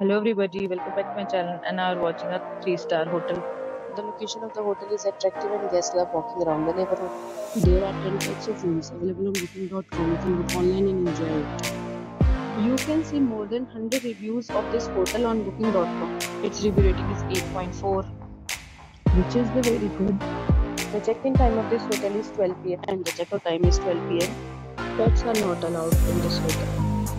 Hello everybody, welcome back to my channel and now we're watching a 3-star hotel. The location of the hotel is attractive and guests love walking around the neighborhood. There are 10 types of rooms available on booking.com. You can book online and enjoy it. You can see more than 100 reviews of this hotel on booking.com. Its review rating is 8.4, which is the very good. The check-in time of this hotel is 12 pm and the check-out time is 12 pm. Pets are not allowed in this hotel.